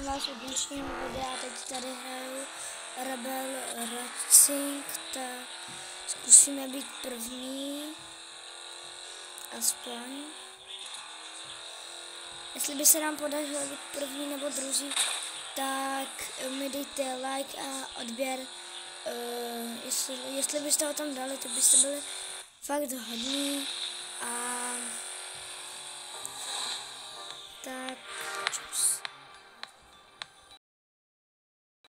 Vítám vás u dnešního videa, teď tady hraju Rebel Racing, tak zkusíme být první, aspoň. Jestli by se nám podařilo být první nebo druzí, tak mi dejte like a odběr. Uh, jestli, jestli byste ho tam dali, to byste byli fakt hodní